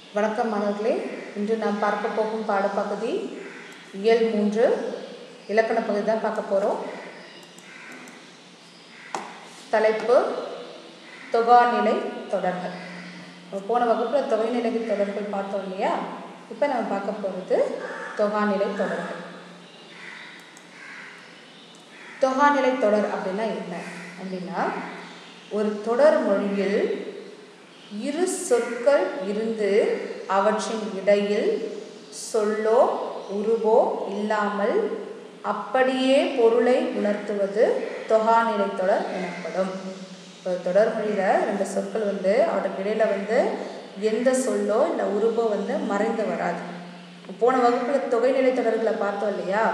வணக்கம் மாணவர்களே. இன்று நாம் பார்க்க போகும் பாடப்பகுதி இயல் மூன்று இலக்கண பகுதி தான் பார்க்க போகிறோம் தலைப்பு தொகாநிலை தொடர்கள். போன வகுப்பில் தொகைநிலை தொடர்கள் பார்த்தோம் இல்லையா? இப்போ நம்ம பார்க்க போகிறது தொகாநிலை தொடர்கள். தொகாநிலை தொடர் அப்படின்னா என்ன? அப்படின்னா ஒரு தொடர் மொழியில் இரு சொற்கள் இருந்து அவற்றின் இடையில் சொல்லோ உருவோ இல்லாமல் அப்படியே பொருளை உணர்த்துவது தொகாநிலை தொடர் எனப்படும். இப்போ தொடர்மொழியில் ரெண்டு சொற்கள் வந்து அவற்றுக்கு இடையில வந்து எந்த சொல்லோ இல்லை உருவோ வந்து மறைந்து வராது. போன வகுப்பில் தொகைநிலை தொடர்களை பார்த்தோம் இல்லையா?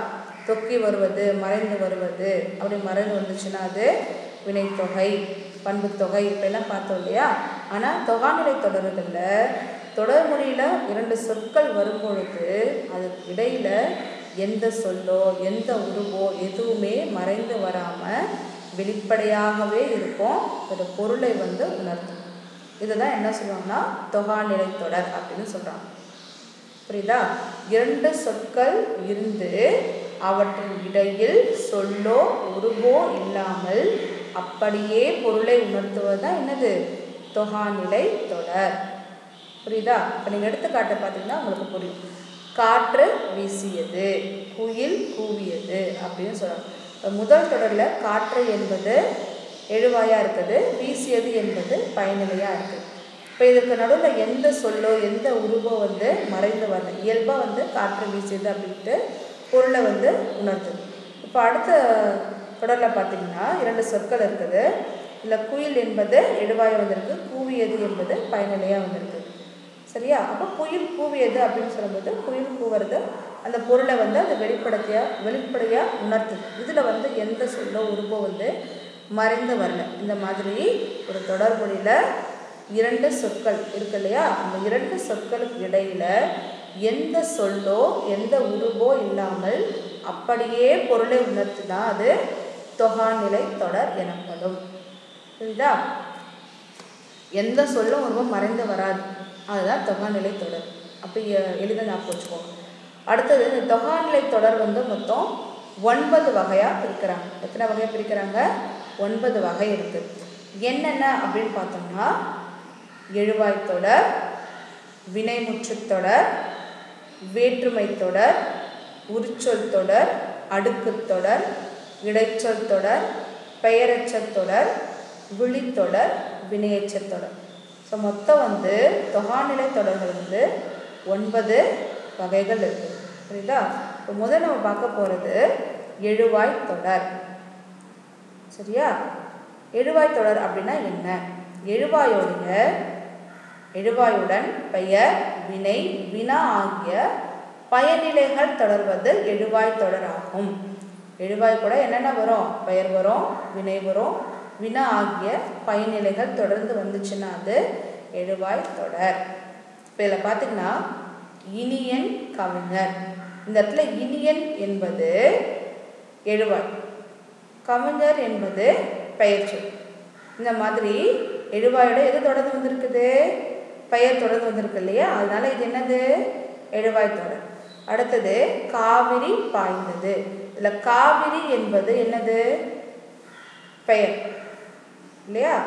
தொக்கி வருவது மறைந்து வருவது அப்படி மறைந்து வந்துச்சுன்னா அது வினைத்தொகை பண்புத்தொகை இப்பெல்லாம் பார்த்தோம் இல்லையா? ஆனால் தொகாநிலை தொடர்களில் தொடர்மொழியில் இரண்டு சொற்கள் வரும்பொழுது அதுக்கு இடையில் எந்த சொல்லோ எந்த உருவோ எதுவுமே மறைந்து வராமல் வெளிப்படையாகவே இருக்கும். ஒரு பொருளை வந்து உணர்த்தும். இதுதான் என்ன சொல்லுவாங்கன்னா தொகாநிலை தொடர் அப்படின்னு சொல்கிறாங்க புரியுதா? இரண்டு சொற்கள் இருந்து அவற்றின் இடையில் சொல்லோ உருவோ இல்லாமல் அப்படியே பொருளை உணர்த்துவது தான் என்னது? தொகாநிலை தொடர். புரியுதா? இப்போ நீங்கள் எடுத்துக்காட்டை பார்த்தீங்கன்னா உங்களுக்கு புரியும். காற்று வீசியது குயில் கூவியது அப்படின்னு சொல்கிறாங்க இப்போ முதல் தொடரில் காற்று என்பது எழுவாயாக இருக்குது வீசியது என்பது பயனிலையாக இருக்குது. இப்போ இதுக்கு நடுவில் எந்த சொல்லோ எந்த உருவோ வந்து மறைந்து வரல. இயல்பாக வந்து காற்று வீசியது அப்படின்ட்டு பொருளை வந்து உணர்த்துது இப்போ அடுத்த தொடரில் பார்த்தீங்கன்னா இரண்டு சொற்கள் இருக்குது. இல்லை குயில் என்பது எடுவாய் வந்திருக்கு கூவியது என்பது பயனிலையாக வந்திருக்கு. சரியா? அப்போ குயில் கூவியது அப்படின்னு சொல்லும்போது குயில் கூவுறது அந்த பொருளை வந்து அது வெளிப்படையாக வெளிப்படையாக உணர்த்துது இதில் வந்து எந்த சொல்லோ உருவோ வந்து மறைந்து வரல. இந்த மாதிரி ஒரு தொடர்புடையில் இரண்டு சொற்கள் இருக்கு இல்லையா? அந்த இரண்டு சொற்களுக்கு இடையில் எந்த சொல்லோ எந்த உருவோ இல்லாமல் அப்படியே பொருளை உணர்த்தினா அது தொகாநிலை தொடர் எனப்படும். புரியுதா? எந்த சொல்லும் ரொம்ப மறைந்து வராது. அதுதான் தொகாநிலை தொடர். அப்படி எளிதாக ஞாபகம் வச்சுக்கோங்க. அடுத்தது இந்த தொகாநிலை தொடர் வந்து மொத்தம் ஒன்பது வகையாக பிரிக்கிறாங்க. எத்தனை வகையாக பிரிக்கிறாங்க? ஒன்பது வகை இருக்குது என்னென்ன அப்படின்னு பார்த்தோம்னா எழுவாய் தொடர் வினைமுற்று தொடர் வேற்றுமை தொடர் உரிச்சொல் தொடர் அடுக்கு தொடர் இடைச்சொல் தொடர் பெயரச்சல் தொடர் விழித்தொடர் வினையச்சல் தொடர். ஸோ மொத்தம் வந்து தொகாநிலை தொடர்கள் வந்து ஒன்பது வகைகள் இருக்குது புரியுதா? இப்போ முதல் நம்ம பார்க்க போகிறது எழுவாய் தொடர். சரியா? எழுவாய் தொடர் அப்படின்னா என்ன? எழுவாயோடைய எழுவாயுடன் பெயர் வினை வினா ஆகிய பயனிலைகள் தொடர்வது எழுவாய் தொடர் ஆகும் எழுவாய் கூட என்னென்ன வரும்? பெயர் வரும் வினை வரும் வினா ஆகிய பயனிலைகள் தொடர்ந்து வந்துச்சுன்னா அது எழுவாய் தொடர். இப்போ இதில் பார்த்தீங்கன்னா இனியன் கவிஞர். இந்த இடத்துல இனியன் என்பது எழுவாய். கவிஞர் என்பது பெயர்ச்சொல் இந்த மாதிரி எழுவாயோட எது தொடர்ந்து வந்திருக்குது? பெயர் தொடர்ந்து வந்திருக்கு இல்லையா? அதனால இது என்னது? எழுவாய் தொடர். அடுத்தது காவிரி பாய்ந்தது. இதில் காவிரி என்பது என்னது? பெயர். இல்லையா?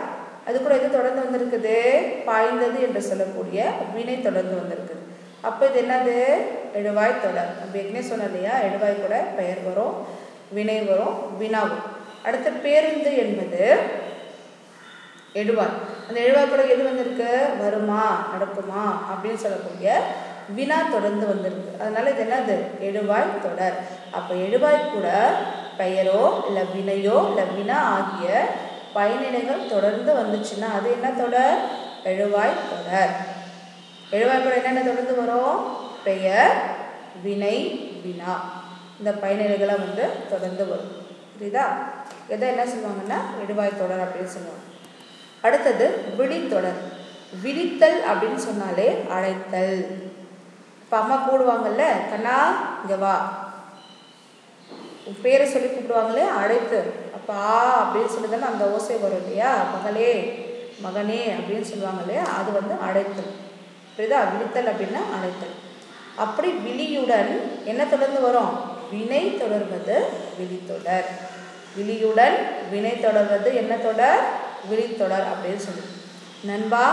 அது கூட எது தொடர்ந்து வந்திருக்குது. பாய்ந்தது என்று சொல்லக்கூடிய வினை தொடர்ந்து வந்திருக்குது. அப்போ இது என்னது? எழுவாய் தொடர். நம்ம ஏற்கனவே சொன்னோம் இல்லையா? எழுவாய் கூட பெயர் வரும் வினை வரும் வினாவும். அடுத்த பேருந்து என்பது எழுவாய். அந்த எழுவாய் கூட எது வந்திருக்கு? வருமா நடக்குமா அப்படின்னு சொல்லக்கூடிய வினா தொடர்ந்து வந்திருக்கு. அதனால இது என்னது? எழுவாய் தொடர். அப்போ எழுவாய் கூட பெயரோ இல்லை வினையோ இல்லை வினா ஆகிய பயனிலைகள் தொடர்ந்து வந்துச்சுன்னா அது என்ன தொடர்? எழுவாய் தொடர். எழுவாய் தொடர் என்னென்ன தொடர்ந்து வரும்? பெயர் வினை வினா. இந்த பயனிலைகளை வந்து தொடர்ந்து வரும். புரியுதா? எதை என்ன சொல்லுவாங்கன்னா? எழுவாய் தொடர் அப்படின்னு சொல்லுவாங்க. அடுத்தது விழித்தொடர் விழித்தல் அப்படின்னு சொன்னாலே அழைத்தல். இப்போ அம்மா கூடுவாங்கல்ல? கண்ணா இங்கே வா. பேரை சொல்லி கூப்பிடுவாங்களே அழைத்து. அப்பா அப்படின்னு சொல்லி தானே அந்த ஓசை வரும் இல்லையா? மகளே மகனே அப்படின்னு சொல்லுவாங்க இல்லையா? அது வந்து அழைத்தல் புரியுதா? விழித்தல் அப்படின்னா அழைத்தல் அப்படி விழியுடன் என்ன தொடர்ந்து வரும்? வினை தொடர்வது விழித்தொடர். விழியுடன் வினை தொடர்வது என்ன தொடர்? விழித்தொடர் அப்படின்னு சொல்லி நண்பா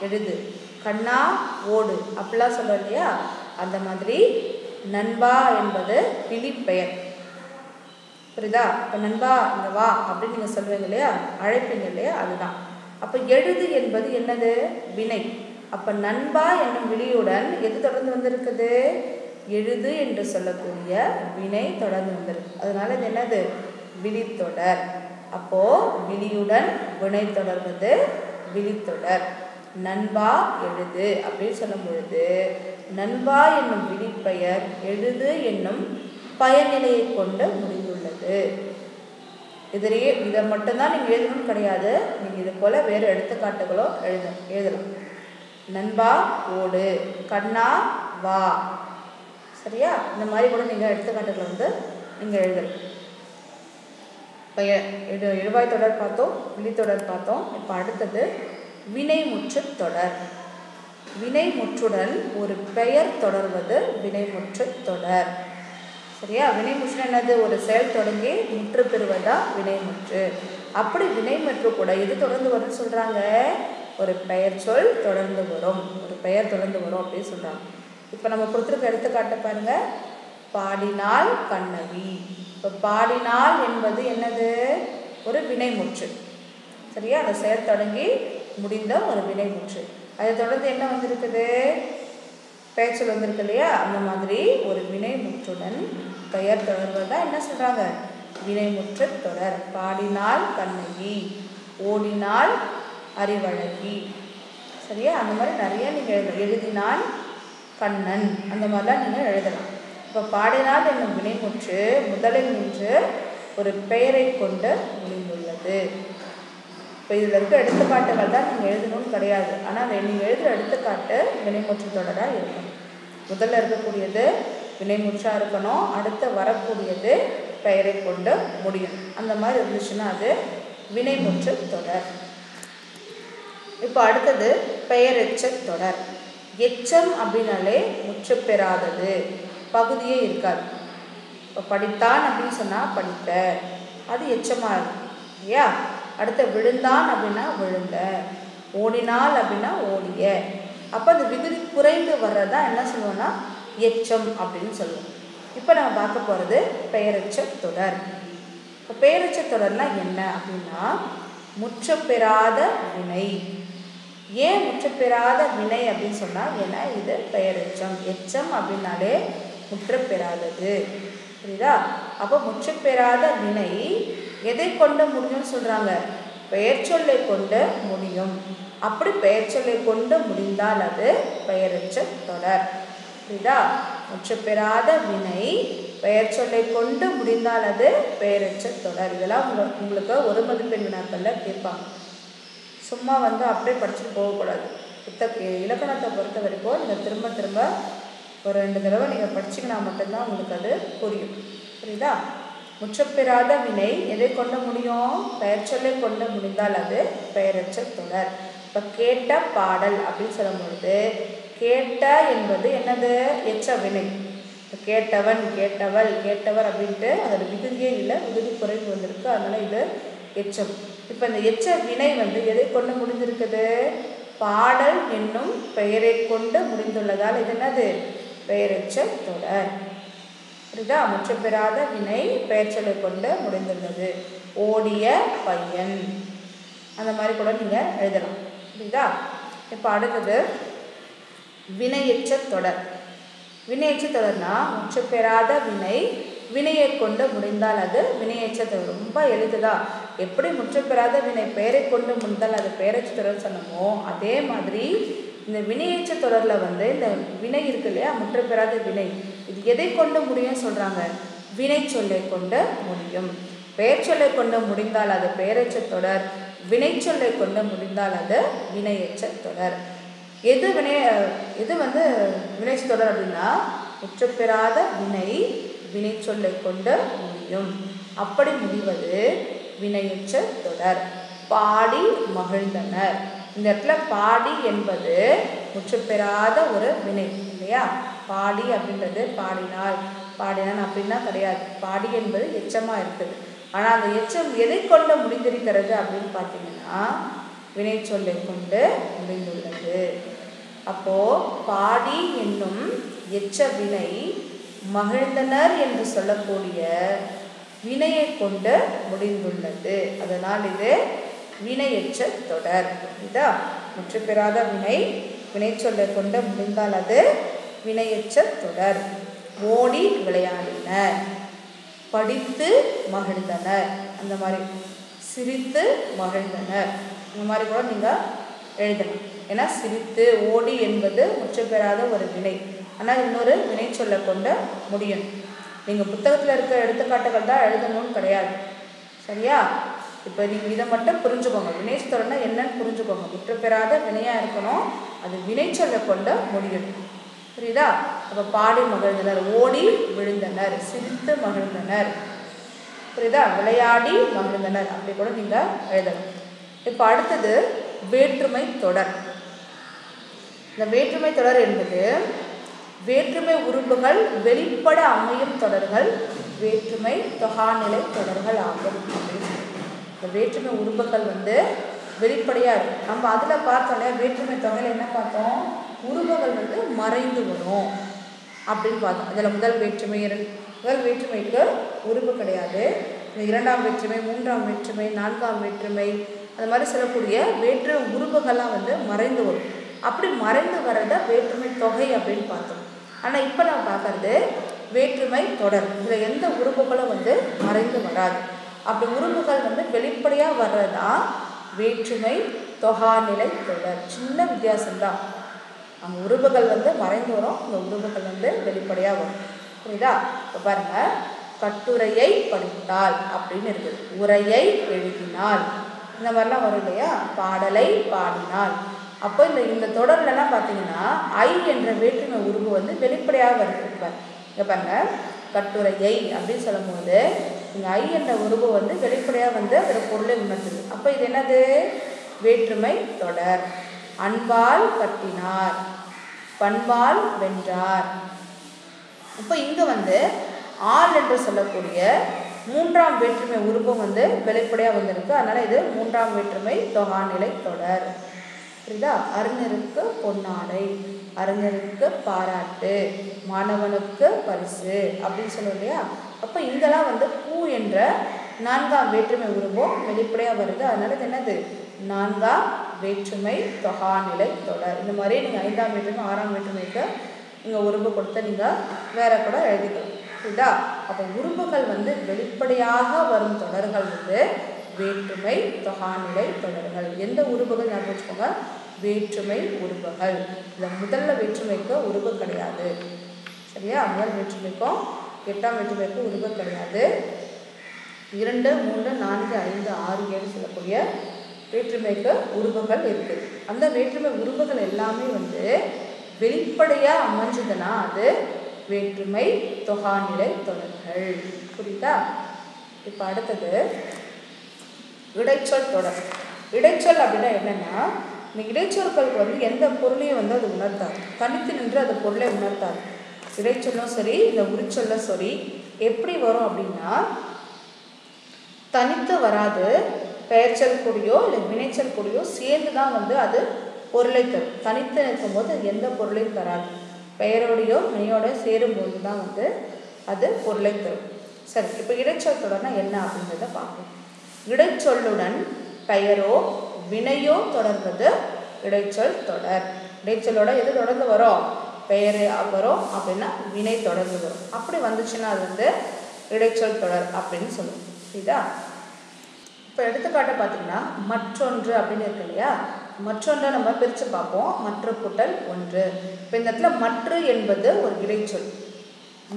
எழுது. கண்ணா ஓடு. அப்படிலாம் சொல்கிறோம் இல்லையா? அந்த மாதிரி நண்பா என்பது விழிப்பெயர். புரியுதா? இப்போ நண்பா இங்கே வா அப்படின்னு நீங்கள் சொல்லுவீங்க இல்லையா? அழைப்பீங்க இல்லையா? அதுதான். அப்போ எழுது என்பது என்னது? வினை. அப்போ நண்பா என்னும் விழியுடன் எது தொடர்ந்து வந்திருக்குது? எழுது என்று சொல்லக்கூடிய வினை தொடர்ந்து வந்திருக்கு. அதனால இது என்னது? விழித்தொடர். அப்போ விழியுடன் வினை தொடர்வது விழித்தொடர். நண்பா எழுது அப்படின்னு சொல்லும் பொழுது நண்பா என்னும் விழிப்பெயர் எழுது என்னும் பயனிலையை கொண்டு முடிந்துள்ளது இதிலேயே இதை மட்டும்தான் நீங்கள் எழுதணும்னு கிடையாது. நீங்கள் இது போல் வேறு எடுத்துக்காட்டுகளோ எழுத எழுதலாம். நண்பா ஓடு. கண்ணா வா. சரியா? இந்த மாதிரி கூட நீங்கள் எடுத்துக்காட்டுகளை வந்து நீங்கள் எழுதலாம். இப்போ எழுவாய் தொடர் பார்த்தோம் விழித்தொடர் பார்த்தோம். இப்போ அடுத்தது வினைமுற்று தொடர். வினைமுற்றுடன் ஒரு பெயர் தொடர்வது வினைமுற்று தொடர். சரியா? வினைமுற்று என்னது ஒரு செயல் தொடங்கி முற்று பெறுவதா? வினைமுற்று. அப்படி வினைமுற்று கூட எது தொடர்ந்து வரும்னு சொல்கிறாங்க ஒரு பெயர் சொல் தொடர்ந்து வரும். ஒரு பெயர் தொடர்ந்து வரும் அப்படின்னு சொல்கிறாங்க இப்போ நம்ம கொடுத்துருக்க எடுத்துக்காட்ட பாருங்க. பாடினால் கண்ணவி. இப்போ பாடினால் என்பது என்னது? ஒரு வினைமுற்று. சரியா? அந்த செயல் தொடங்கி முடிந்த ஒரு வினைமுற்று. அதை தொடர்ந்து என்ன வந்திருக்குது? பெயர்ச்சொல் வந்திருக்கு இல்லையா? அந்த மாதிரி ஒரு வினைமுற்றுடன் பெயர் தொடர்வதா என்ன சொல்கிறாங்க வினைமுற்று தொடர். பாடினால் கண்ணகி ஓடினால் அறிவழகி. சரியா? அந்த மாதிரி நிறைய நீங்கள் எழுதினால் கண்ணன். அந்த மாதிரிலாம் நீங்கள் எழுதலாம். இப்போ பாடினால் என்னும் வினைமுற்று முதலில் நின்று ஒரு பெயரை கொண்டு முடிந்துள்ளது. இப்போ இதில் இருக்க எடுத்துக்காட்டுகள் தான் நீங்கள் எழுதணும்னு கிடையாது. ஆனால் நீங்கள் எழுதுகிற எடுத்துக்காட்டு வினைமுற்று தொடராக இருக்கணும் முதல்ல இருக்கக்கூடியது வினைமுற்றாக இருக்கணும். அடுத்து வரக்கூடியது பெயரை கொண்டு முடியும். அந்த மாதிரி இருந்துச்சுன்னா அது வினைமுற்று தொடர். இப்போ அடுத்தது பெயரெச்ச தொடர். எச்சம் அப்படின்னாலே முற்று பெறாதது. பகுதியே இருக்காது. இப்போ படித்தான் அப்படின்னு சொன்னால் படித்த அது எச்சமாக இருக்கும் இல்லையா? அடுத்து விழுந்தான் அப்படின்னா விழுந்த. ஓடினால் அப்படின்னா ஓடிய. அப்போ அந்த விகுதி குறைந்து வர்றதா என்ன சொல்லுவோம்னா எச்சம் அப்படின்னு சொல்லுவோம். இப்போ நம்ம பார்க்க போகிறது பெயரச்ச தொடர். இப்போ பெயரச்ச தொடர்னால் என்ன அப்படின்னா முற்றப்பெறாத வினை. ஏன் முற்றப்பெறாத வினை அப்படின்னு சொன்னால் ஏன்னா இது பெயரெச்சம். எச்சம் அப்படின்னாலே முற்றப்பெறாதது. புரியுதா? அப்போ முற்றப்பெறாத வினை எதை கொண்டு முடியும்னு சொல்கிறாங்க பெயர்ச்சொல்லை கொண்டு முடியும். அப்படி பெயர் சொல்லை கொண்டு முடிந்தால் அது பெயரச்ச தொடர். புரியுதா? முற்று பெறாத வினை பெயர் சொல்லை கொண்டு முடிந்தால் அது பெயரச்ச தொடர். இதெல்லாம் உங்க உங்களுக்கு ஒரு மதிப்பெண் வினாக்களில் கேட்பாங்க. சும்மா வந்து அப்படியே படிச்சுட்டு போகக்கூடாது. புத்த இலக்கணத்தை பொறுத்த வரைக்கும் நீங்கள் திரும்ப திரும்ப ஒரு ரெண்டு தடவை நீங்கள் படிச்சிங்கன்னா மட்டும்தான் உங்களுக்கு அது புரியும். புரியுதா? முற்றப்பெறாத வினை எதை கொண்டு முடியும்? பெயர் சொல்லை கொண்டு முடிந்தால் அது பெயரச்ச தொடர். இப்போ கேட்ட பாடல் அப்படின்னு சொல்லும் பொழுது கேட்ட என்பது என்னது? எச்ச வினை இப்போ கேட்டவன் கேட்டவள் கேட்டவர் அப்படின்ட்டு அதோட விகுதியே இல்லை விகுதி குறைவு வந்திருக்கு. அதனால் இது எச்சம். இப்போ இந்த எச்ச வினை வந்து எதை கொண்டு முடிஞ்சிருக்குது பாடல் என்னும் பெயரை கொண்டு முடிந்துள்ளதால் இது என்னது? பெயரெச்ச தொடர். புரியுதா? முற்று பெறாத வினை பெயர்ச்சலை கொண்டு முடிந்துள்ளது. ஓடிய பையன். அந்த மாதிரி கூட நீங்கள் எழுதலாம். புரியுதா இப்போ அடுத்தது வினையற்ற தொடர். வினையற்ற தொடர்னா முற்று பெறாத வினை வினையை கொண்டு முடிந்தால் அது வினையெச்ச தொடர். ரொம்ப எளிதுதா எப்படி முற்றப்பெறாத வினை பெயரை கொண்டு முடிந்தால் அது பெயரச்ச தொடர் சொன்னமோ அதே மாதிரி இந்த வினையேற்ற தொடரில் வந்து இந்த வினை இருக்கு இல்லையா? முற்றப்பெறாத வினை. இது எதை கொண்டு முடியும் சொல்கிறாங்க வினை சொல்லை கொண்டு முடியும். பெயர் சொல்லை கொண்டு முடிந்தால் அது பெயரச்ச தொடர். வினைச்சொல்லை கொண்டு முடிந்தால் அது வினையெச்சல் தொடர். எது வினை எது வந்து வினைச்ச தொடர் அப்படின்னா முற்று வினை வினைச்சொல்லை கொண்டு முடியும். அப்படி முடிவது வினையற்ற தொடர். பாடி மகிழ்ந்தனர். இந்த இடத்துல பாடி என்பது முற்றுப்பெறாத ஒரு வினை இல்லையா? பாடி அப்படின்றது பாடினாள் பாடினான் அப்படின்னா கிடையாது. பாடி என்பது எச்சமாக இருக்குது. ஆனால் அந்த எச்சம் எதை கொண்டு முடிந்திருக்கிறது அப்படின்னு பார்த்தீங்கன்னா வினை சொல்லை கொண்டு முடிந்துள்ளது. அப்போ பாடி என்னும் எச்ச வினை மகிழ்ந்தனர் என்று சொல்லக்கூடிய வினையை கொண்டு முடிந்துள்ளது. அதனால் இது வினையெச்ச தொடர். இதா முற்று பெறாத வினை வினை சொல்லை கொண்டு முடிந்தால் அது வினையெச்ச தொடர். ஓடி விளையாடினர். படித்து மகிழ்ந்தனர். அந்த மாதிரி சிரித்து மகிழ்ந்தனர். இந்த மாதிரி கூட நீங்கள் எழுதணும் ஏன்னா சிரித்து ஓடி என்பது முற்று பெறாத ஒரு வினை. ஆனால் இன்னொரு வினை சொல்ல கொண்டு முடியும். நீங்கள் புத்தகத்தில் இருக்கிற எடுத்துக்காட்டுகள் தான் எழுதணும்னு கிடையாது. சரியா? இப்போ நீங்கள் இதை மட்டும் புரிஞ்சுக்கோங்க. வினைச்சொல்னா என்னன்னு புரிஞ்சுக்கோங்க. முற்று பெறாத வினையாக இருக்கணும். அது வினை சொல்ல கொண்டு முடியும். புரியுதா? அப்போ பாடி மகிழ்ந்தனர் ஓடி விழுந்தனர் சிரித்து மகிழ்ந்தனர். புரியுதா? விளையாடி மகிழ்ந்தனர். அப்படி கூட நீங்கள் எழுதணும் இப்போ அடுத்தது வேற்றுமை தொடர். இந்த வேற்றுமை தொடர் என்பது வேற்றுமை உறுப்புகள் வெளிப்பட அமையும் தொடர்கள் வேற்றுமை தொகாநிலை தொடர்கள் ஆகும் அப்படின்னு இந்த வேற்றுமை உறுப்புகள் வந்து வெளிப்படையாக இருக்கும் நம்ம அதில் பார்த்தோன்னே வேற்றுமை தொகையில் என்ன பார்த்தோம்? உருவங்கள் வந்து மறைந்து வரும் அப்படின்னு பார்த்தோம். அதில் முதல் வேற்றுமை இரண்டு முதல் வேற்றுமைக்கு உருவு கிடையாது. இந்த இரண்டாம் வேற்றுமை மூன்றாம் வேற்றுமை நான்காம் வேற்றுமை அந்த மாதிரி சொல்லக்கூடிய வேற்று உருவங்கள்லாம் வந்து மறைந்து வரும் அப்படி மறைந்து வர்றத வேற்றுமை தொகை அப்படின்னு பார்த்தோம். ஆனால் இப்போ நான் பார்க்கறது வேற்றுமை தொடர். இதில் எந்த உறுப்புகளும் வந்து மறைந்து வராது. அப்படி உறுப்புகள் வந்து வெளிப்படையாக வர்றதா வேற்றுமை தொகாநிலை தொடர். சின்ன வித்தியாசம்தான். அந்த உறுப்புகள் வந்து மறைந்து வரும் இந்த உறுப்புகள் வந்து வெளிப்படையாக வரும். புரியுதா? இப்போ பாருங்க கட்டுரையை படித்தாள் அப்படின்னு இருக்குது. உரையை எழுதினாள் இந்த மாதிரிலாம் வரும் இல்லையா? பாடலை பாடினாள் அப்போ இந்த இந்த தொடர்லலாம் பார்த்தீங்கன்னா ஐ என்ற வேற்றுமை உருவு வந்து வெளிப்படையாக வருது. இங்கே பாருங்க கட்டுரையை அப்படின்னு சொல்லும்போது இங்கே ஐ என்ற உருவு வந்து வெளிப்படையாக வந்து அதோட பொருளை உணர்த்துது. அப்போ இது என்னது? வேற்றுமை தொடர். அன்பால் கட்டினார் பண்பால் வென்றார். இப்போ இங்கே வந்து ஆள் என்று சொல்லக்கூடிய மூன்றாம் வேற்றுமை உருவம் வந்து வெளிப்படையாக வந்திருக்கு. அதனால் இது மூன்றாம் வேற்றுமை தொகாநிலை தொடர். புரியுதா? அறிஞருக்கு பொன்னாடை அறிஞருக்கு பாராட்டு மாணவனுக்கு பரிசு அப்படின்னு சொல்லுவோம் இல்லையா? அப்போ இங்கெல்லாம் வந்து பூ என்ற நான்காம் வேற்றுமை உருவம் வெளிப்படையாக வருது. அதனால இது என்னது? நான்காம் வேற்றுமை தொகாநிலை தொடர். இந்த மாதிரி நீங்கள் ஐந்தாம் வேற்றுமை ஆறாம் வேற்றுமைக்கு நீங்கள் உருவு கொடுத்து நீங்கள் வேற கூட எழுதிக்கலாம். புரியுதா? அப்போ உருவுகள் வந்து வெளிப்படையாக வரும் தொடர்கள் வந்து வேற்றுமை தொகாநிலை தொடர்கள். எந்த உருவுகள் ஞாபகம் வச்சுக்கோங்க? வேற்றுமை உருவுகள் இந்த முதல்ல வேற்றுமைக்கு உருவு கிடையாது. சரியா? முதல் வேற்றுமைக்கும் எட்டாம் வேற்றுமைக்கும் உருவு கிடையாது. இரண்டு மூன்று நான்கு ஐந்து ஆறு ஏழு சொல்லக்கூடிய வேற்றுமைக்கு உருவங்கள் இருக்குது அந்த வேற்றுமை உருவங்கள் எல்லாமே வந்து வெளிப்படையாக அமைஞ்சதுன்னா அது வேற்றுமை தொகாநிலை தொடர்கள். புரியுதா? இப்போ அடுத்தது இடைச்சொல் தொடர். இடைச்சொல் அப்படின்னா என்னென்னா இந்த இடைச்சொற்களுக்கு வந்து எந்த பொருளையும் வந்து அது உணர்த்தாது. தனித்து நின்று அது பொருளை உணர்த்தாது. இடைச்சொல்லும் சரி இந்த உரிச்சொல்லும் சரி எப்படி வரும் அப்படின்னா தனித்து வராது. பெயர்ச்சல் கூடியோ இல்லை வினைச்சல் கூடியோ சேர்ந்து தான் வந்து அது பொருளை தரும். தனித்து நிற்கும்போது எந்த பொருளையும் தராது. பெயரோடையோ வினையோட சேரும்போது தான் வந்து அது பொருளை தரும். சரி இப்போ இடைச்சொல் தொடர்னா என்ன அப்படின்றத பார்ப்போம். இடைச்சொல்லுடன் பெயரோ வினையோ தொடர்வது இடைச்சொல் தொடர். இடைச்சொல்லோட எது தொடர்ந்து வரும்? பெயர் வரும் அப்படின்னா வினை தொடர்ந்து வரும். அப்படி வந்துச்சுன்னா அது வந்து இடைச்சொல் தொடர் அப்படின்னு சொல்லுவோம். புரியுதா? இப்போ எடுத்துக்காட்டை பார்த்தீங்கன்னா மற்றொன்று அப்படின்னு இருக்கு இல்லையா? மற்றொன்றை நம்ம பிரித்து பார்ப்போம். மற்ற கூட்டல் ஒன்று. இப்போ இந்த இடத்துல மற்ற என்பது ஒரு இடைச்சொல்.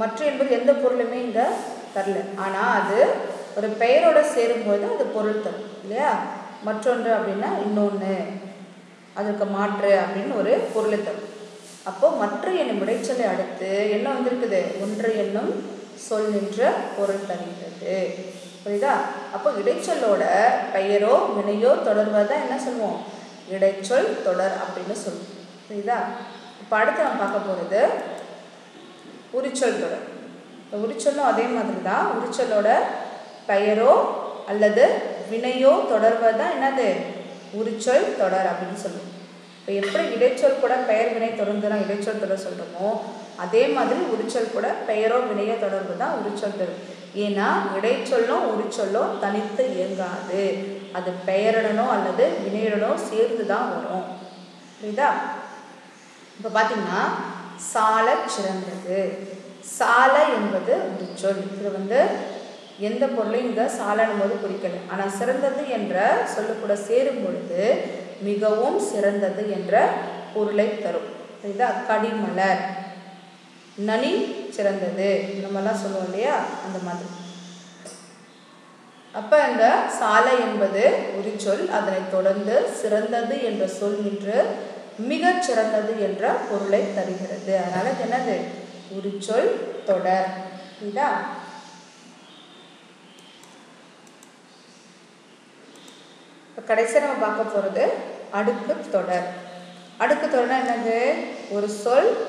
மற்ற என்பது எந்த பொருளுமே இங்கே தரல. ஆனால் அது ஒரு பெயரோட சேரும்போது அது பொருள் தரும் இல்லையா? மற்றொன்று அப்படின்னா இன்னொன்று அதற்கு மாற்று அப்படின்னு ஒரு பொருளை தரும். அப்போது மற்ற என்னும் இடைச்சொல்லை அடுத்து என்ன வந்திருக்குது? ஒன்று என்னும் சொல் நின்ற பொருள் தருகிறது. புரியுதா? அப்போ இடைச்சொல்லோட பெயரோ வினையோ தொடர்வதை என்ன சொல்லுவோம்? இடைச்சொல் தொடர் அப்படின்னு சொல்லுவோம். புரியுதா? இப்போ அடுத்து நம்ம பார்க்க போகிறது உரிச்சொல் தொடர். இந்த உரிச்சொல்லும் அதே மாதிரி தான் உரிச்சொல்லோட பெயரோ அல்லது வினையோ தொடர்வது தான் என்னது? உரிச்சொல் தொடர் அப்படின்னு சொல்லுவோம். இப்போ எப்படி இடைச்சொல் கூட பெயர் வினை தொடர்ந்து தான் இடைச்சொல் தொடர் சொல்கிறோமோ அதே மாதிரி உரிச்சொல் கூட பெயரோ வினையோ தொடர்பு தான் உரிச்சொல் தொடர் ஏன்னா இடைச்சொல்லும் உரிச்சொல்லும் தனித்து இயங்காது. அது பெயருடனோ அல்லது வினையுடனோ சேர்ந்து தான் வரும். புரியுதா? இப்போ பார்த்தீங்கன்னா சால சிறந்தது. சால என்பது ஒரு சொல். இது வந்து எந்த பொருளையும் இங்கே சாலனும் போது குறிக்கல. ஆனால் சிறந்தது என்ற சொல்லு கூட சேரும் பொழுது மிகவும் சிறந்தது என்ற பொருளை தரும். புரியுதா? கடிமலர். நனி சிறந்தது. நம்மலாம் சொல்லுவோம் இல்லையா? அந்த மாதிரி. அப்போ அந்த சாலை என்பது ஒரு சொல். அதனை தொடர்ந்து சிறந்தது என்ற சொல் நின்று மிகச் சிறந்தது என்ற பொருளை தருகிறது. அதனால என்னது? ஒரு சொல் தொடர். இதா இப்போ கடைசியாக நம்ம பார்க்க போகிறது அடுக்கு தொடர். அடுக்கு தொடர்னா என்னது? ஒரு சொல்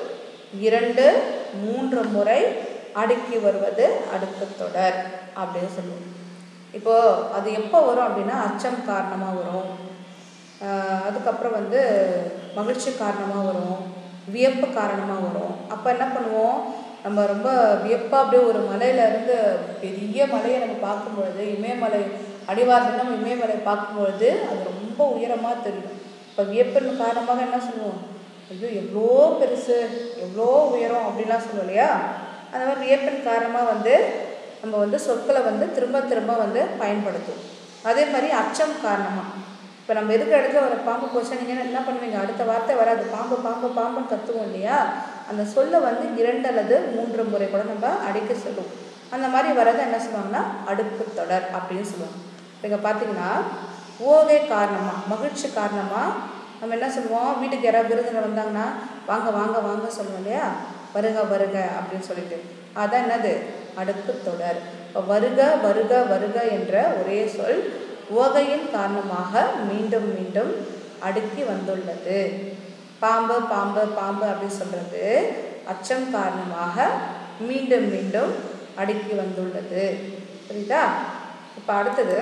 இரண்டு மூன்று முறை அடுக்கி வருவது அடுக்கு தொடர் அப்படின்னு சொல்லுவோம். இப்போது அது எப்போ வரும் அப்படின்னா அச்சம் காரணமாக வரும். அதுக்கப்புறம் வந்து மகிழ்ச்சி காரணமாக வரும். வியப்பு காரணமாக வரும். அப்போ என்ன பண்ணுவோம்? நம்ம ரொம்ப வியப்பாக அப்படியே ஒரு மலையிலேருந்து பெரிய மலையை நம்ம பார்க்கும்பொழுது இமயமலை அடிவாரத்தில் நம்ம இமயமலை பார்க்கும்பொழுது அது ரொம்ப உயரமாக தெரியும். இப்போ வியப்பின் காரணமாக என்ன சொல்லுவோம்? ஐயோ எவ்வளோ பெருசு எவ்வளோ உயரம் அப்படிலாம் சொல்லுவோம் இல்லையா அந்த மாதிரி வியப்பின் காரணமாக வந்து நம்ம வந்து சொற்களை வந்து திரும்ப திரும்ப வந்து பயன்படுத்துவோம். அதே மாதிரி அச்சம் காரணமாக இப்போ நம்ம இருக்கிற இடத்துல ஒரு பாம்பு போச்சா நீங்கள் என்ன பண்ணுவீங்க? அடுத்த வார்த்தை வராது. பாம்பு பாம்பு பாம்புன்னு கத்துவோம் இல்லையா? அந்த சொல்லை வந்து இரண்டு அல்லது மூன்று முறை கூட நம்ம அடிக்க சொல்லுவோம். அந்த மாதிரி வரதை என்ன சொல்லுவாங்கன்னா அடுப்பு தொடர் அப்படின்னு சொல்லுவாங்க. இப்போ இங்கே பார்த்தீங்கன்னா ஓகே காரணமாக மகிழ்ச்சி காரணமாக நம்ம என்ன சொல்லுவோம்? வீட்டுக்கு யாராவது விருந்தினர் வந்தாங்கன்னா வாங்க வாங்க வாங்க சொல்லுவோம் இல்லையா? வருக வருக அப்படின்னு சொல்லிட்டு. அதான் என்னது? அடுக்கு தொடர். இப்போ வருக வருக வருக என்ற ஒரே சொல் ஓகையின் காரணமாக மீண்டும் மீண்டும் அடுக்கி வந்துள்ளது. பாம்பு பாம்பு பாம்பு அப்படின்னு சொல்கிறது அச்சம் காரணமாக மீண்டும் மீண்டும் அடுக்கி வந்துள்ளது. புரியுதா? இப்போ அடுத்தது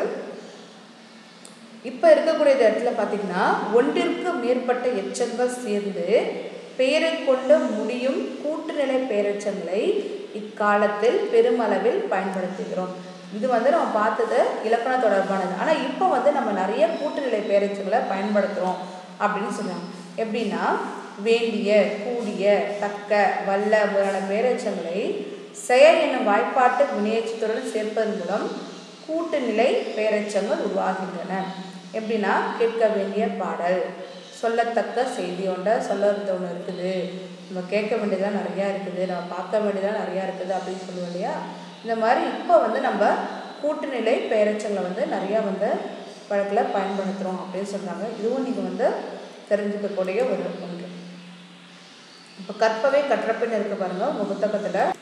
இப்போ இருக்கக்கூடிய இடத்துல பார்த்தீங்கன்னா ஒன்றிற்கு மேற்பட்ட எச்சங்கள் சேர்ந்து பெயரை கொண்டு முடியும் கூட்டுநிலை பெயரெச்சங்களை இக்காலத்தில் பெருமளவில் பயன்படுத்துகிறோம். இது வந்து நம்ம பார்த்தது இலக்கண தொடர்பானது. ஆனால் இப்போ வந்து நம்ம நிறைய கூட்டுநிலை பெயரெச்சங்களை பயன்படுத்துகிறோம் அப்படின்னு சொன்னாங்க எப்படின்னா வேண்டிய கூடிய தக்க வல்ல முதலான பெயரெச்சங்களை செயல் என்னும் வாய்ப்பாட்டு வினையச்சத்துடன் சேர்ப்பதன் மூலம் கூட்டுநிலை பெயரெச்சங்கள் உருவாகின்றன. எப்படின்னா கேட்க வேண்டிய பாடல். சொல்லத்தக்க செய்தி ஒன்றை சொல்லறது ஒன்று இருக்குது. நம்ம கேட்க வேண்டியதெல்லாம் நிறையா இருக்குது. நம்ம பார்க்க வேண்டியதெல்லாம் நிறையா இருக்குது அப்படின்னு சொல்லுவோம் இல்லையா? இந்த மாதிரி இப்போ வந்து நம்ம கூட்டுநிலை பெயரச்சங்களை வந்து நிறையா வந்து வழக்கில் பயன்படுத்துகிறோம் அப்படின்னு சொல்கிறாங்க இதுவும் நீங்கள் வந்து தெரிஞ்சுக்கக்கூடிய ஒரு ஒன்று. இப்போ கற்பவை கற்றப்பின்னு இருக்க பாருங்கள் உங்கள் புத்தகத்தில்.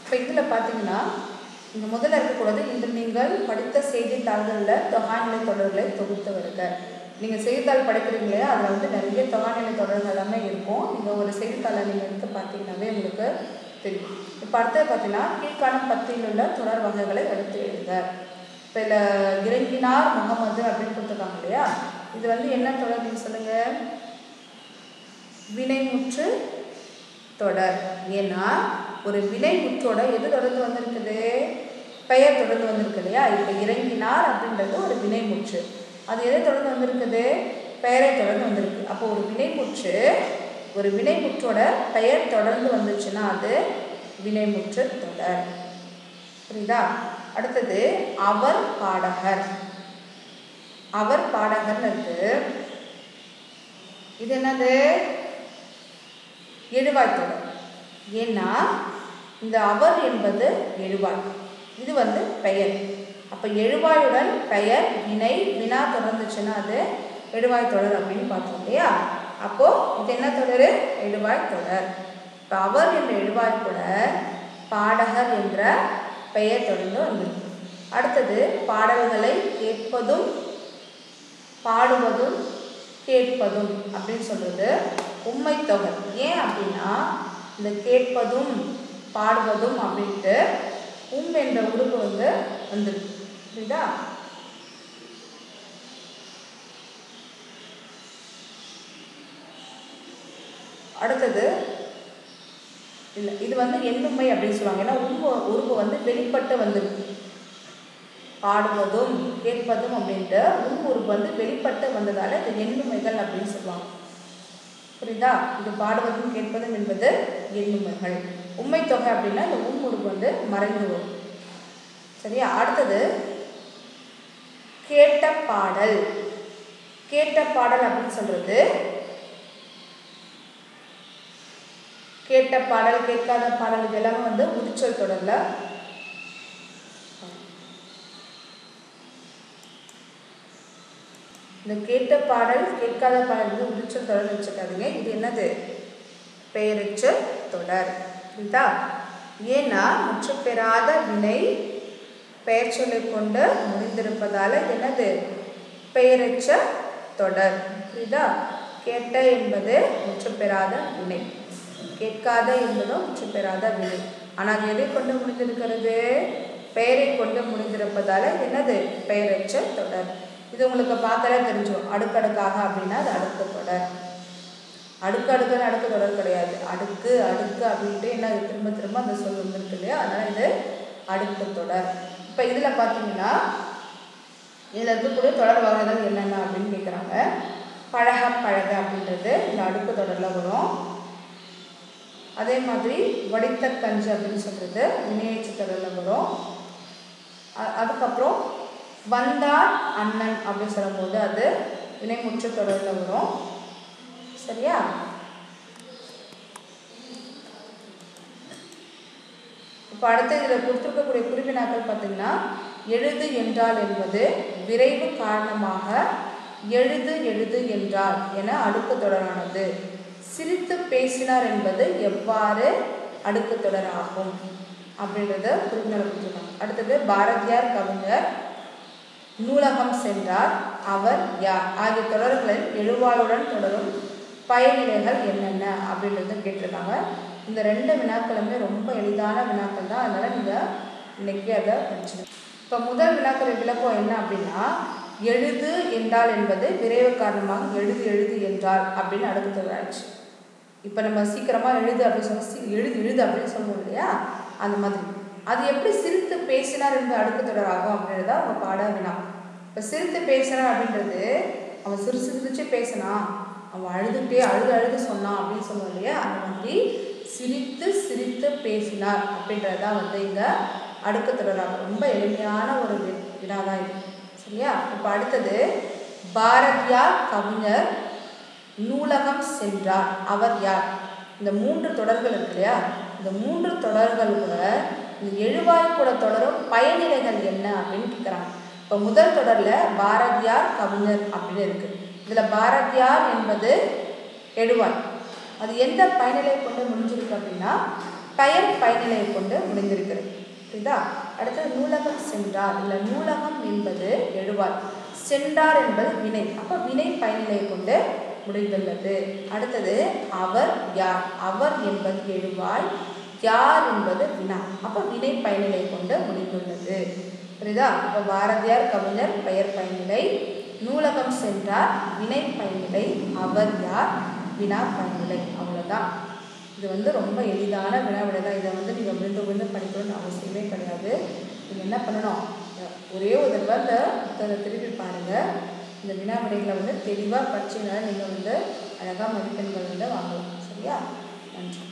இப்போ இதில் பார்த்தீங்கன்னா இந்த முதல்ல இருக்கக்கூடாது இன்று நீங்கள் படித்த செய்தித்தாள்களில் தொகாநிலை தொடர்களை தொகுத்து வருக நீங்கள் செய்தித்தாள் படிக்கிறீங்க இல்லையா அதில் வந்து நிறைய தொகாநிலை தொடர்கள் எல்லாமே இருக்கும். நீங்கள் ஒரு செய்தித்தாளை நீங்கள் எடுத்து பார்த்தீங்கன்னாவே உங்களுக்கு தெரியும். இப்போ அடுத்தது பார்த்தீங்கன்னா கீழ்காணும் பத்தியில் உள்ள தொடர் வகைகளை எடுத்து எழுதுக இப்போ இதில் இறங்கினார் முகமது அப்படின்னு கொடுத்துருக்காங்க இல்லையா? இது வந்து என்ன தொடர்புன்னு சொல்லுங்கள் வினைமுற்று தொடர். ஏன்னா ஒரு வினைமுற்றோட எது தொடர்ந்து வந்திருக்குது? பெயர் தொடர்ந்து வந்திருக்கு இல்லையா? இப்போ இறங்கினார் அப்படின்றது ஒரு வினைமுற்று அது எதை தொடர்ந்து வந்திருக்குது? பெயரை தொடர்ந்து வந்திருக்கு. அப்போ ஒரு வினைமுற்று ஒரு வினைமுற்றோட பெயர் தொடர்ந்து வந்துச்சுன்னா அது வினைமுற்று தொடர். புரியுதா? அடுத்தது அவர் பாடகர். அவர் பாடகர்னு இருக்கு. இது என்னது? எழுவாய் தொடர் ஏன்னா இந்த அவர் என்பது எழுவாய். இது வந்து பெயர். அப்போ எழுவாயுடன் பெயர் வினை வினா தொடர்ந்துச்சுன்னா அது எழுவாய் தொடர் அப்படின்னு பார்த்தோம் இல்லையா? அப்போது இது என்ன தொடர்? எழுவாய் தொடர் இப்போ அவர் என்ற எழுவாய் கூட பாடகர் என்ற பெயர் தொடர்ந்து வந்திருக்கு. அடுத்தது பாடல்களை கேட்பதும் பாடுவதும் கேட்பதும் அப்படின்னு சொல்கிறது உண்மை தொகை ஏன் அப்படின்னா இந்த கேட்பதும் பாடுவதும் அப்படின்ட்டு உம் என்ற உறுப்பு வந்து வந்துருக்கு. புரியுதா? அடுத்தது இல்லை இது வந்து எண்ணுமை அப்படின்னு சொல்லுவாங்க. ஏன்னா உருவ உருவு வந்து வெளிப்பட்டு வந்திருக்கு. பாடுவதும் கேட்பதும் அப்படின்ட்டு உம் உருவு வந்து வெளிப்பட்டு வந்ததால இது எண்ணுமைகள் அப்படின்னு சொல்லுவாங்க. புரியுதா? இது பாடுவதும் கேட்பதும் என்பது எண்ணுமைகள். உண்மை தொகை அப்படின்னா இந்த உம் வந்து மறைந்து வரும் சரியா? அடுத்தது கேட்ட பாடல். கேட்ட பாடல் அப்படின்னு சொல்றது கேட்ட பாடல் கேட்காத பாடல் இதெல்லாம் வந்து உரிச்சொல் தொடரில் இந்த கேட்ட பாடல் கேட்காத பாடல் வந்து உரிச்சல் தொடர் வச்சுக்காதீங்க இது என்னது? பெயரிச்சு தொடர். புரியுதா? ஏன்னா முற்று பெறாத வினை பெயர் சொல்லை கொண்டு முடிந்திருப்பதால் என்னது? பெயரச்ச தொடர். புரியுதா? கேட்ட என்பது முற்று பெறாத வினை. கேட்காத என்பதும் முற்று பெறாத வினை ஆனால் எதை கொண்டு முடிந்திருக்கிறது பெயரை கொண்டு முடிந்திருப்பதால் என்னது? பெயரச்ச தொடர். இது உங்களுக்கு பார்த்தாலே தெரிஞ்சிடும் அடுக்கடுக்காக அப்படின்னா அது அடுக்கு தொடர். அடுக்கு அடுக்குன்னு அடுக்கு தொடர் கிடையாது. அடுக்கு அடுக்கு அப்படின்ட்டு என்ன திரும்ப திரும்ப அந்த சொல் வந்துருக்கு இல்லையா? அதனால் இது அடுக்கு தொடர். இப்போ இதில் பார்த்தீங்கன்னா இதில் இருக்கக்கூடிய தொடர் வகைகள் என்னென்ன அப்படின்னு கேட்குறாங்க பழக பழக அப்படின்றது இந்த அடுக்கு தொடரில் வரும். அதே மாதிரி வடித்த கஞ்சு அப்படின்னு சொல்கிறது வினையச்சு தொடரில் வரும். அதுக்கப்புறம் வந்தார் அண்ணன் அப்படின்னு சொல்லும்போது அது வினைமுற்று தொடரில் வரும். சரியா? இப்போ அடுத்து இதில் கொடுத்துருக்கக்கூடிய குறிப்பினாக்கள் பார்த்தீங்கன்னா எழுது என்றால் என்பது விரைவு காரணமாக எழுது எழுது என்றால் என அடுக்கு தொடரானது. சிரித்து பேசினார் என்பது எவ்வாறு அடுக்கு தொடர் ஆகும் அப்படின்றத குறிப்பினர் கொடுத்துருக்காங்க. அடுத்தது பாரதியார் கவிஞர் நூலகம் சென்றார். அவர் யார் ஆகிய தொடர்களில் எழுவாளுடன் தொடரும் பயனிலைகள் என்னென்ன? அப்படின்றது கேட்டிருக்காங்க. இந்த ரெண்டு வினாக்களுமே ரொம்ப எளிதான வினாக்கள் தான். அதனால் நீங்கள் இன்னைக்கு அதை படிச்சுக்கணும் இப்போ முதல் வினாக்கள் விளக்கம் என்ன அப்படின்னா எழுது என்றால் என்பது விரைவு காரணமாக எழுது எழுது என்றால் அப்படின்னு அடுக்கு தொடராச்சு இப்போ நம்ம சீக்கிரமாக எழுது அப்படின்னு சொன்னா எழுது எழுது அப்படின்னு சொல்லுவோம் இல்லையா? அந்த மாதிரி. அது எப்படி சிரித்து பேசினார் என்று அடுக்கு தொடர் ஆகும் அப்படின்றத அவங்க பாட வினா இப்போ சிரித்து பேசுகிறான் அப்படின்றது அவன் சிரிச்சு சிரிச்சு பேசினான் அவன் அழுதுகிட்டே அழுது அழுது சொன்னான் அப்படின்னு சொல்லுவோம் இல்லையா? அந்த மாதிரி சிரித்து சிரித்து பேசினார் அப்படின்றது தான் வந்து இங்கே அடுக்கு தொடராகும் ரொம்ப எளிமையான ஒரு வி- வினா தான் இது. சரியா? இப்போ அடுத்தது பாரதியார் கவிஞர் நூலகம் சென்றார். அவர் யார்? இந்த மூன்று தொடர்கள் இருக்கு இல்லையா? இந்த மூன்று தொடர்கள் கூட இந்த எழுவாய் கூட தொடரும் பயனிலைகள் என்ன அப்படின்னு கேட்குறாங்க இப்போ முதல் தொடரில் பாரதியார் கவிஞர் அப்படின்னு இருக்குது இதில் பாரதியார் என்பது எழுவாய் அது எந்த பயனிலையை கொண்டு முடிஞ்சிருக்கு அப்படின்னா பெயர் பயனிலையை கொண்டு முடிந்திருக்கிறது. புரியுதா? அடுத்தது நூலகம் சென்றார். இல்லை நூலகம் என்பது எழுவாய் சென்றார் என்பது வினை. அப்போ வினை பயனிலையை கொண்டு முடிந்துள்ளது. அடுத்தது அவர் யார்? அவர் என்பது எழுவாய் யார் என்பது வினா. அப்போ வினை பயனிலை கொண்டு முடிந்துள்ளது. புரியுதா? இப்போ பாரதியார் கவிஞர் பெயர் பயனிலை நூலகம் சென்றார் வினை பயனிலை அவர் யார் வினா பயன்நிலை. அவ்வளோதான் இது வந்து ரொம்ப எளிதான வினாவிடை தான். இதை வந்து நீங்கள் விழுந்து விழுந்து படிக்கணும்னு அவசியமே கிடையாது. நீங்கள் என்ன பண்ணணும்? ஒரே ஒரு தடவை இந்த புத்தகத்தை திருப்பி பாருங்கள் இந்த வினா விடைகளை வந்து தெளிவாக படிச்சீங்கன்னா நீங்கள் வந்து அழகாக மதிப்பெண்கள் வந்து வாங்கலாம். சரியா? நன்றி.